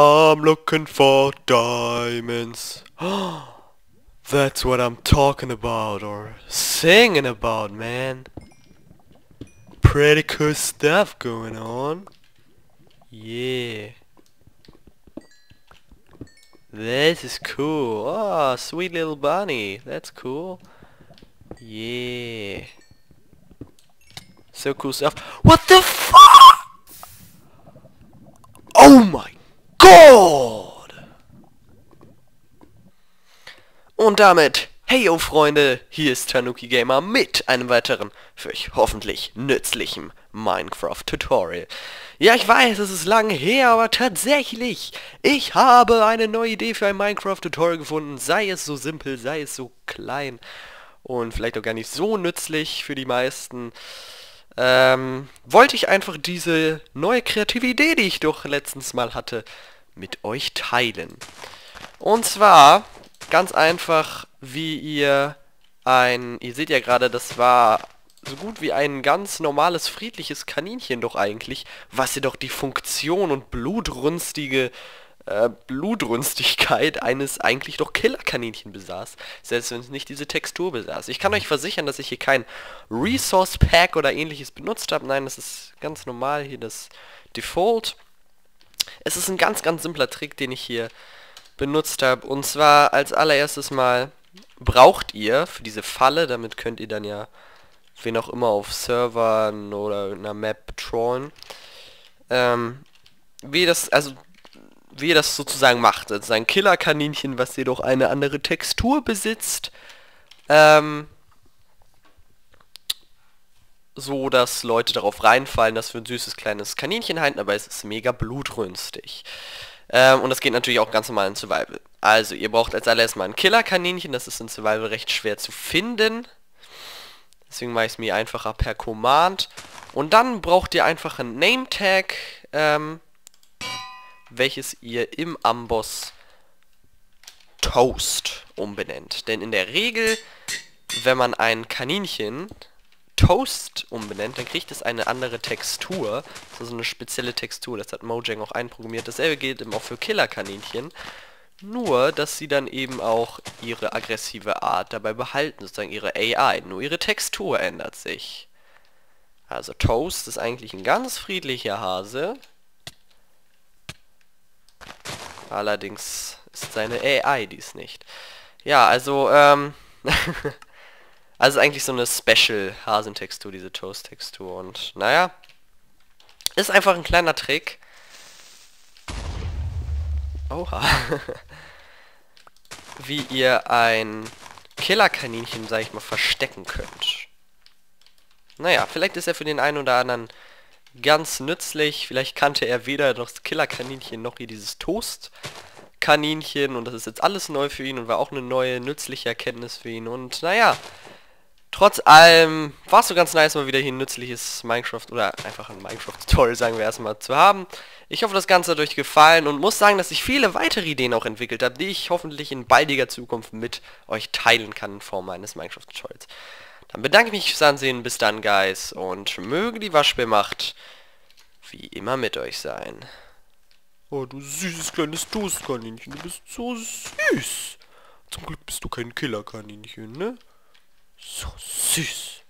I'm looking for diamonds. That's what I'm talking about or singing about, man. Pretty cool stuff going on. Yeah. This is cool. Oh, sweet little bunny. That's cool. Yeah. So cool stuff. What the fuck? Damit, hey yo Freunde, hier ist Tanuki Gamer mit einem weiteren, für euch hoffentlich nützlichen Minecraft Tutorial. Ja, ich weiß, es ist lange her, aber tatsächlich, ich habe eine neue Idee für ein Minecraft Tutorial gefunden, sei es so simpel, sei es so klein und vielleicht auch gar nicht so nützlich für die meisten. Ähm, wollte ich einfach diese neue kreative Idee, die ich doch letztens mal hatte, mit euch teilen. Und zwar ganz einfach, wie ihr ein, ihr seht ja gerade, das war so gut wie ein ganz normales, friedliches Kaninchen doch eigentlich, was jedoch die Funktion und blutrünstige äh, Blutrünstigkeit eines eigentlich doch Killerkaninchen besaß, selbst wenn es nicht diese Textur besaß. Ich kann euch versichern, dass ich hier kein Resource Pack oder ähnliches benutzt habe. Nein, das ist ganz normal hier das Default. Es ist ein ganz, ganz simpler Trick, den ich hier benutzt habe. Und zwar als allererstes mal braucht ihr für diese Falle, damit könnt ihr dann ja wen auch immer auf Servern oder in einer Map trollen. Ähm, wie das, also wie ihr das sozusagen macht. Also ein Killerkaninchen, was jedoch eine andere Textur besitzt. Ähm, so, dass Leute darauf reinfallen, dass wir ein süßes kleines Kaninchen halten, aber es ist mega blutrünstig. Ähm, und das geht natürlich auch ganz normal in Survival. Also, ihr braucht als allererstes mal ein Killerkaninchen, das ist in Survival recht schwer zu finden. Deswegen mache ich es mir einfacher per Command. Und dann braucht ihr einfach ein Name-Tag, ähm, welches ihr im Amboss Toast umbenennt. Denn in der Regel, wenn man ein Kaninchen Toast umbenennt, dann kriegt es eine andere Textur. Das ist eine spezielle Textur, das hat Mojang auch einprogrammiert. Dasselbe gilt eben auch für Killerkaninchen. Nur, dass sie dann eben auch ihre aggressive Art dabei behalten, sozusagen ihre AI. Nur ihre Textur ändert sich. Also Toast ist eigentlich ein ganz friedlicher Hase. Allerdings ist seine AI dies nicht. Ja, also, ähm... also eigentlich so eine Special-Hasentextur, diese Toast-Textur. Und, naja, ist einfach ein kleiner Trick. Oha. Wie ihr ein Killerkaninchen, sag ich mal, verstecken könnt. Naja, vielleicht ist er für den einen oder anderen ganz nützlich. Vielleicht kannte er weder das Killerkaninchen noch hier dieses Toast-Kaninchen und das ist jetzt alles neu für ihn und war auch eine neue nützliche Erkenntnis für ihn. Und naja, trotz allem war es so ganz nice, mal wieder hier ein nützliches Minecraft oder einfach ein Minecraft-Tutorial, sagen wir erstmal, zu haben. Ich hoffe, das Ganze hat euch gefallen und muss sagen, dass ich viele weitere Ideen auch entwickelt habe, die ich hoffentlich in baldiger Zukunft mit euch teilen kann in Form eines Minecraft-Tutorials. Dann bedanke ich mich fürs Ansehen, bis dann, Guys, und möge die Waschbärmacht wie immer mit euch sein. Oh, du süßes kleines Toastkaninchen, du bist so süß. Zum Glück bist du kein Killerkaninchen, ne? So süß.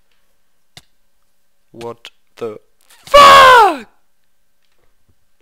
What the fuck?